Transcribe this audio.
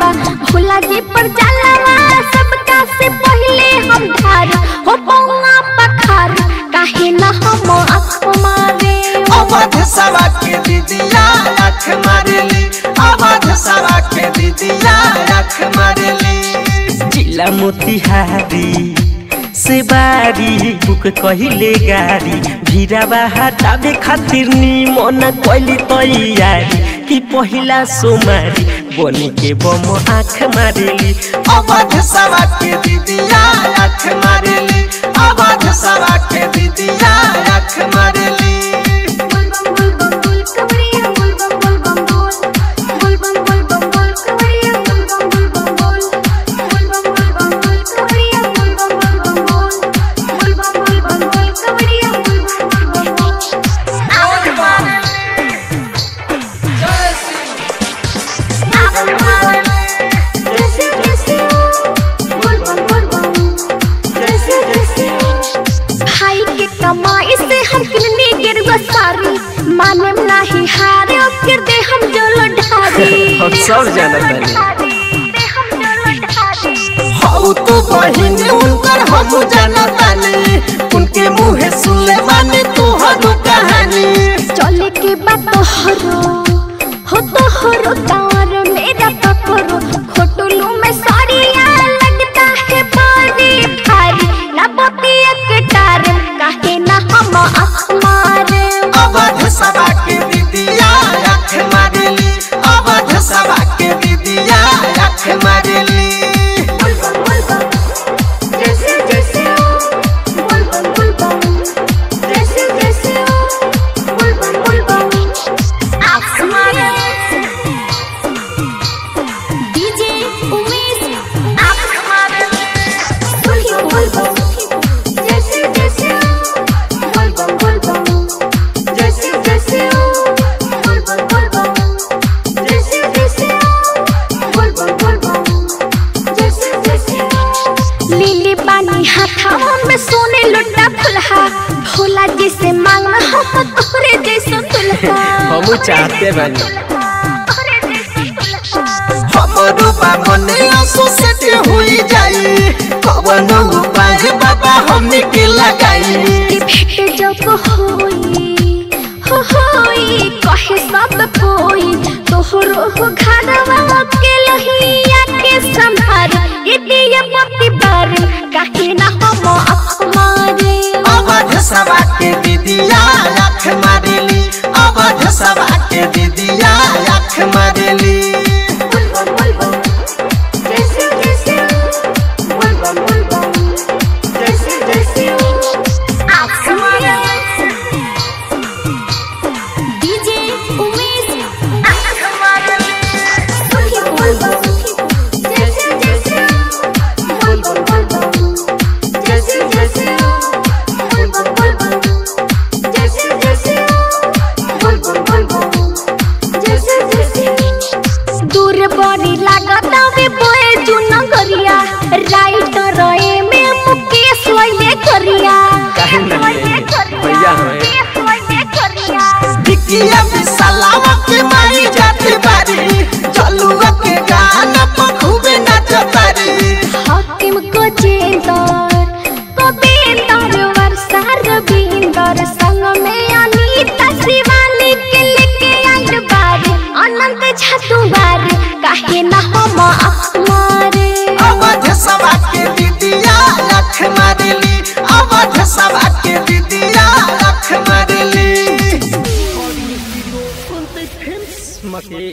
बा। भोला जी पर जलवा सबका से पहले हम धार हो पौना पखार काहे न हम आँख मारे अवध सवा के दीदिया आँख मारे ली अवध सवा के दीदिया आँख मारे ली जिला मोतिहारी से बारी बुक कहिले गारी। भीरा बाहर जाबे खातिर नी मन कोइली तैयारी कि पहिला सोमारी। बोनी के बम आँख मारली। अवध सवा के दीदी आँख मारली। अवध सवा के दीदी और जानत पहले। हाउ तो बहिन पर हम जाना हम चाहते बनी हमरो बाबा होई जाई उपाय बाबा हमनी के लगाई जब हो जीएम सलाम के बारी जात बारी। चलुआ के गाना पर खूब नाच बारी। हकीम को जेंदर कबींदर वर्षा रविंदर संग में अनीता शिवानी के लेके आइल बारी। अनंत छतुवार काहे ना हम अमरे अवध सभा के दीदिया लख मारली। अवध सभा aqui.